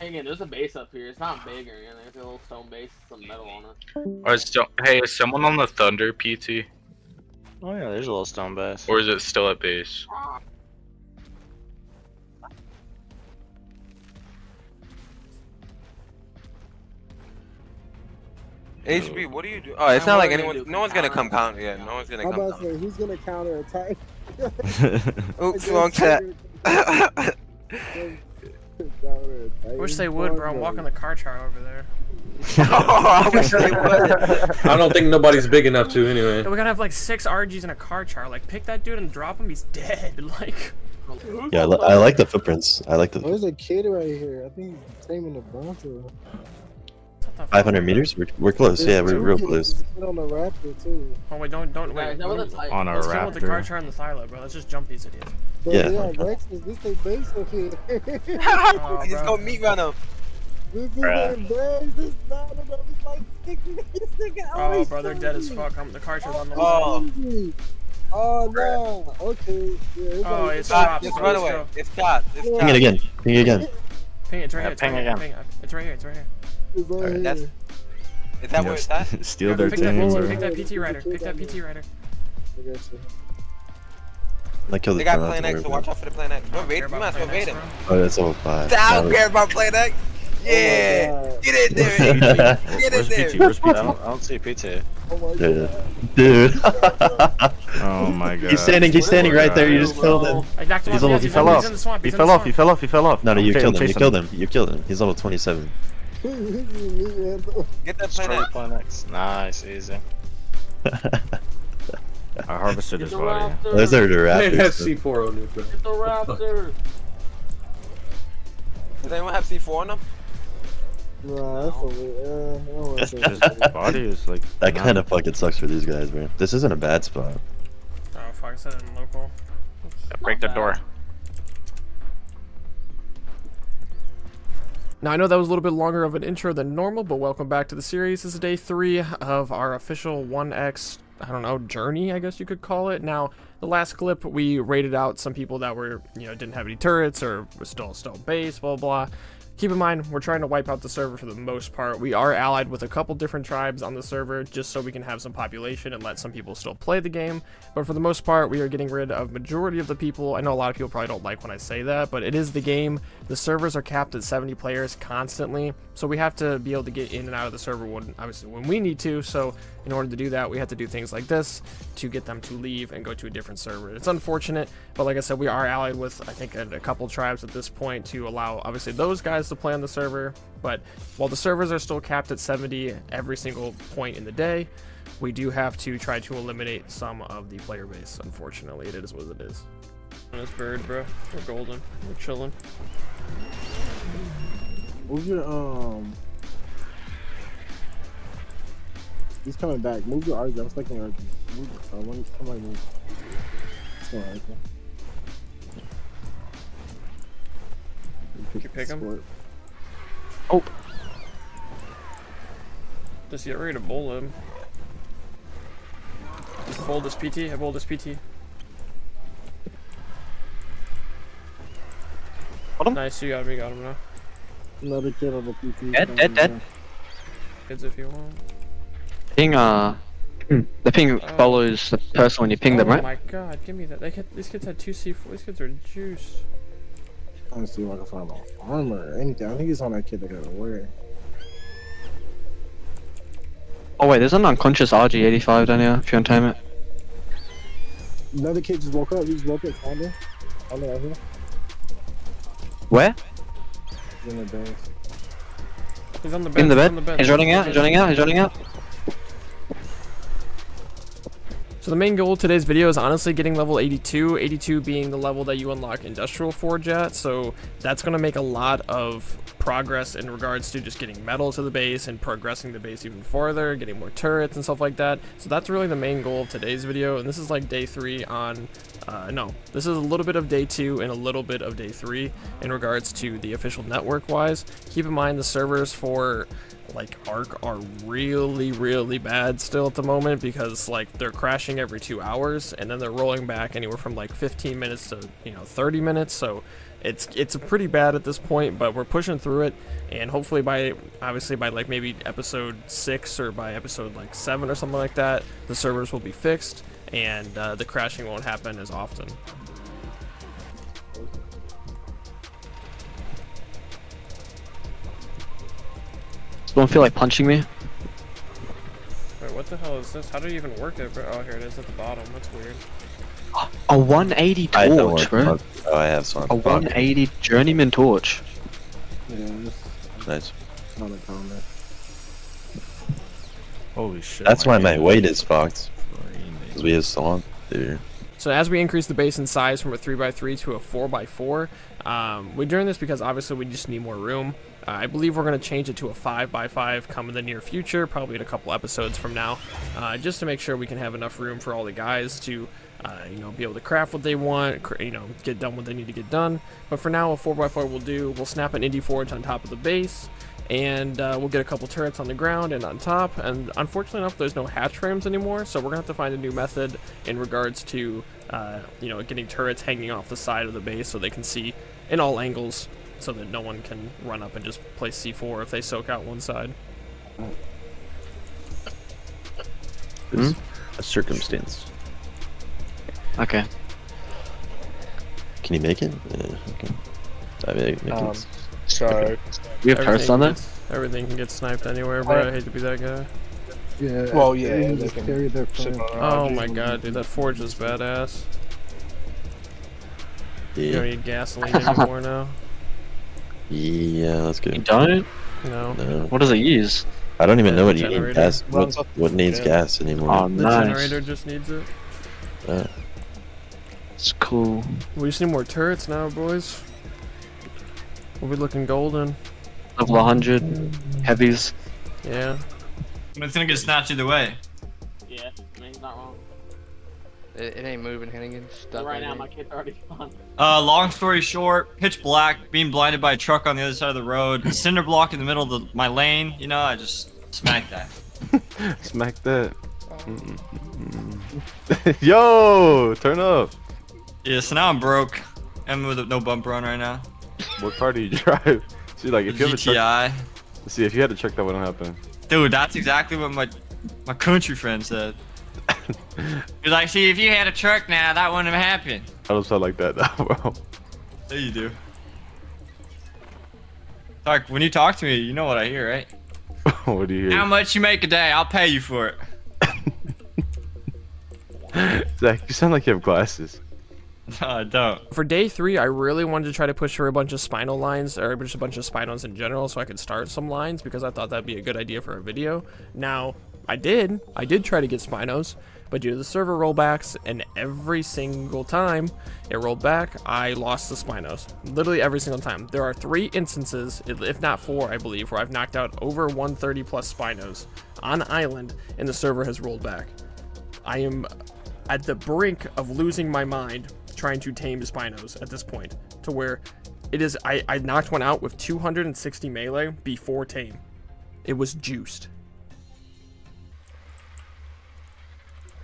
Hey, again, there's a base up here. It's not big or anything. There's a little stone base, some metal on it. Or is hey, is someone on the Thunder PT? Oh yeah, there's a little stone base. Or is it still at base? HB, what do you do? Oh, it's not like anyone. No one's gonna Counter? come counter. Yeah, no one's gonna I'm come about counter. say, who's gonna counter attack? Oops, wrong chat. I Wish they would, bro. I'm walking the Carcha over there. oh, I wish they would. I don't think nobody's big enough to anyway. We're gonna have like six RGs in a Carcha. Like, pick that dude and drop him. He's dead. Like, Yeah, I, li- I like the footprints. I like the There's a kid right here. I think he's taming the Bronto. What the fuck? 500 meters. We're, we're close. Yeah, we're real close. There's a on the Raptor too. Oh wait, don't don't Guys, wait. that was a Let's tight. On a kill with the car raptor. char and the silo, bro. Let's just jump these idiots. But Yeah. yeah, Rexus, this they base up here. Oh, Let's bro. go meet run him. this is Bruh. their base. This battle of it's like six minutes. Nigga, Oh, always bro, they're dead as fuck. I'm, the car on the Oh. Crazy. Oh no. Okay. Yeah, it's Oh, it's Shot, dropped. just bro. run away. go. It's shot. It's Ping it again. Ping it again. Ping it. It's right Yeah, here. It's ping right here. again. Ping it. It's right here. It's right here. It's right Alright, here. That's. Is that where it's at? Steal their Pick that, team, PT, pick that PT rider. Pick that PT rider. I got you. I killed They the got front, Plan X, so watch out for the Plan X. We're Care raiding. We might as well raid him. Oh, that's all five. I don't care about Plan X. Oh yeah. Oh. Get in there. Get in Where's there. PT? Where's PT? I don't, I don't see PT. Oh my Dude. God. Dude. Oh my god. he's standing. He's standing right there. You just killed him. I knocked him He's off. almost- he fell off. in the swamp. He fell off. He fell off. He fell off. No, no, you killed him. You killed him. You killed him. He's level 27. This is me, man. Get that Plan Destroy X. Plan X. Nice, easy. I harvested Get his body. raptor. Those are the Hey, that's raptors. C4 on it, bro. Get the raptor. Does anyone have C4 on them? Nah, that's a weird. Uh, I don't want to His body is like. That kind of fucking sucks for these guys, man. This isn't a bad spot. Oh fuck! I said in local. Break the bad. door. Now I know that was a little bit longer of an intro than normal, but welcome back to the series. This is day three of our official 1x, I don't know, journey, I guess you could call it. Now, the last clip, we rated out some people that were, you know, didn't have any turrets or was still still base, blah, blah. Keep in mind, we're trying to wipe out the server for the most part. We are allied with a couple different tribes on the server just so we can have some population and let some people still play the game. But for the most part, we are getting rid of majority of the people. I know a lot of people probably don't like when I say that, but it is the game. The servers are capped at 70 players constantly, so we have to be able to get in and out of the server when obviously when we need to. So in order to do that, we have to do things like this to get them to leave and go to a different server. It's unfortunate, but like I said, we are allied with I think a, a couple tribes at this point to allow obviously those guys to play on the server. But while the servers are still capped at 70 every single point in the day, we do have to try to eliminate some of the player base. Unfortunately, it is what it is. This bird, bro. We're golden. We're chilling. Move your um. He's coming back. Move your RG. I'm stuck in RG. Move. Uh, one, somebody move. It's not right there. You pick him? Sport. Just get ready to bowl him. Just bowl this PT. I bowl this PT. Got him? Nice, you got him. You got him now. Another kid on the PT. Dead, dead, dead. Kids, if you want. Ping, uh, the ping Oh. follows the person when you ping them, right? oh my god, give me that. They had, these kids had two C4. These kids are juice. Let me see if I can find my armor or anything. I think it's on that kid that got away. Oh wait, there's an unconscious RG85 down here, if you want to time it. Another kid just woke up. He just woke up. Found him. Found him right here. Where? He's in the base. He's on the bench. In the bed? on the bench. He's running out, he's running out, he's running out. So the main goal of today's video is honestly getting level 82, 82 being the level that you unlock Industrial Forge at, so that's going to make a lot of progress in regards to just getting metal to the base and progressing the base even farther, getting more turrets and stuff like that. So that's really the main goal of today's video, and this is like day 3 on, uh, no, this is a little bit of day 2 and a little bit of day 3 in regards to the official network-wise. Keep in mind the servers for like Ark are really really bad still at the moment because like they're crashing every two hours and then they're rolling back anywhere from like 15 minutes to you know 30 minutes so it's it's pretty bad at this point, but we're pushing through it, and hopefully by obviously by like maybe episode six or by episode like seven or something like that, the servers will be fixed and uh, the crashing won't happen as often. Don't feel like punching me. Wait, what the hell is this? How do you even work it? bro? Oh, here it is at the bottom. That's weird. A 180 I don't torch, bro. Oh, I have some. A 180 journeyman torch. Yeah, just Nice. not a comment. Holy shit. That's why my weight is fucked. Because we have Salon. Dude. So as we increase the base in size from a 3x3 to a 4x4, um, we're doing this because obviously we just need more room. Uh, I believe we're going to change it to a 5x5 come in the near future, probably in a couple episodes from now, uh, just to make sure we can have enough room for all the guys to, uh, you know, be able to craft what they want, you know, get done what they need to get done. But for now, a 4x4 will do. We'll snap an Indy Forge on top of the base, and uh, we'll get a couple turrets on the ground and on top. And unfortunately enough, there's no hatch frames anymore, so we're gonna have to find a new method in regards to, uh, you know, getting turrets hanging off the side of the base so they can see in all angles, so that no one can run up and just place C4 if they soak out one side. It's a circumstance. Okay. Can you make it? Yeah, okay. I mean, make Um, it. So, We have turrets on there? everything can get sniped anywhere, bro. I hate to be that guy. Yeah. Well, yeah, they they can carry their ship on Oh my god, dude, that forge is badass. You don't Yeah. need gasoline anymore now. Yeah, that's good. You good. don't? No. No. What does it use? I don't even Yeah, know what the you need generator. gas. What, Runs off the what needs gen. gas anymore? Oh, The nice. generator just needs it. Uh, It's cool. We just need more turrets now, boys. We'll be looking golden. Level 100. Heavies. Yeah. It's gonna get snatched either way. Yeah, I mean, he's not wrong. It, it ain't moving, Henagain. But Stuff right now, it. my kid's already gone. Uh, long story short, pitch black, being blinded by a truck on the other side of the road, cinder block in the middle of the, my lane. You know, I just smacked that. Smack that. Yo, turn up. Yeah, so now I'm broke. I'm with no bumper on right now. What car do you drive? See, like, if you have a truck, see, if you had a truck, that wouldn't happen. Dude, that's exactly what my my country friend said. He's like, see, if you had a truck now, that wouldn't have happened. I don't sound like that, though, bro. There you do. Like, when you talk to me, you know what I hear, right? what do you hear? How much you make a day? I'll pay you for it. Zach, you sound like you have glasses. No, don't. For day three, I really wanted to try to push for a bunch of spinal lines, or just a bunch of spinos in general, so I could start some lines, because I thought that'd be a good idea for a video. Now, I did. I did try to get spinos, but due to the server rollbacks, and every single time it rolled back, I lost the spinos. Literally every single time. There are three instances, if if not four, I believe, where I've knocked out over 130 plus spinos on island, and the server has rolled back. I am at the brink of losing my mind trying to tame Spinos at this point, to where it is. I, I knocked one out with 260 melee before tame. It was juiced.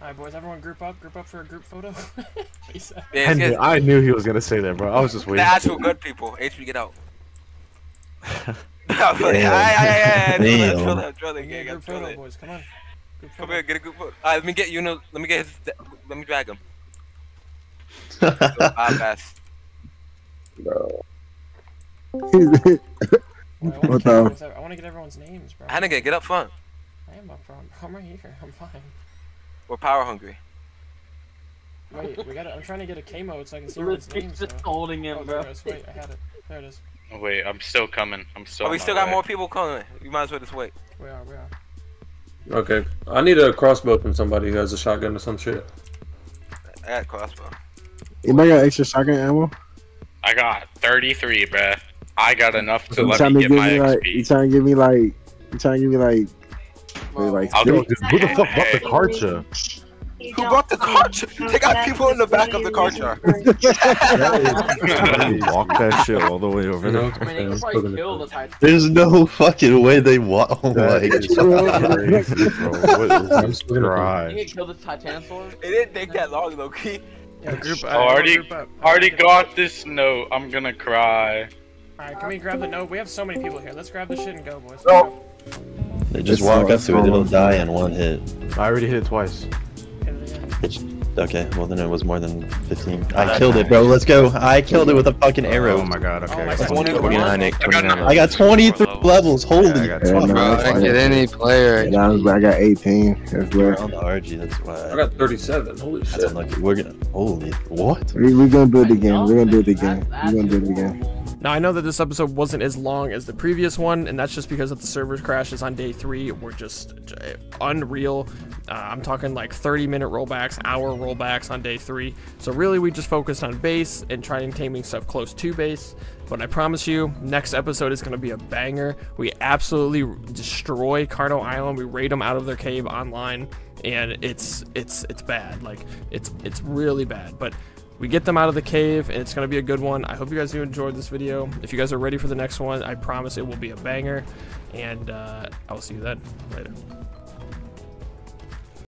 Alright, boys, everyone group up. Group up for a group photo. Peace. Yeah, I it's knew. I knew he was gonna say that, bro. I was just waiting. The waiting. actual good people. HP, get out. drill drill group photo, boys. Come on. Come here, get a group photo. Alright, let me get you know. Let me get his. Let me drag him. Ah, best. Wait, I wanna What get the- I want to get everyone's names, bro. Henagain, get up front. I am up front. I'm right here. I'm fine. We're power hungry. Wait, we got. I'm trying to get a K mode so I can see He what was its names. just though. holding him, Oh, bro. Wait, I had it. There it is. Wait, I'm still coming. I'm still. Oh, we still got way. more people coming. We might as well just wait. We are. We are. Okay, I need a crossbow from somebody who has a shotgun or some shit. I got crossbow. Anybody got extra shotgun ammo? I got 33, bruh. I got enough to You let me to get my me like? You trying to give me like? You trying to give me like? Wait, like I'll Yo, go. who the fuck bought the Carcha? Who brought the car? They got people in the back of the car jar. Walk that shit all the way over there. I mean, they could probably kill the Titan. There's no fucking way they want. Oh my god. crazy, bro. What is I'm this still gonna drive? You could kill this Titanosaur. It didn't take that long, though, Key. Yeah, group. Oh, already, Group up. already got this note. I'm gonna cry. Alright, can we grab the note? We have so many people here. Let's grab the shit and go, boys. No. They just It's walk up to it, it'll die in one hit. I already hit it twice. It's, okay, well then it was more than 15. I killed it, bro. Let's go. I killed it with a fucking oh arrow. Oh my god, okay. Oh my I got God. 20 29, Nick, 29. I got 23 Four levels. Holy Yeah, I got fuck. Bro, I get any player. Yeah, I, was, I got 18. That's We're on the RG, that's why. I got 37. Holy That's shit. unlucky. We're gonna. Holy. What? We, we're gonna do it again. We're gonna do it That's again. We're gonna do it actually again. Now I know that this episode wasn't as long as the previous one, and that's just because of the servers crashes on day three were just uh, unreal. Uh, I'm talking like 30 minute rollbacks, hour rollbacks on day three. So really, we just focused on base and trying taming stuff close to base. But I promise you, next episode is going to be a banger. We absolutely destroy Carno Island. We raid them out of their cave online, and it's it's it's bad. Like it's it's really bad. But we get them out of the cave and it's going to be a good one. I hope you guys do enjoyed this video. If you guys are ready for the next one i promise it will be a banger. And uh, i will see you then. Later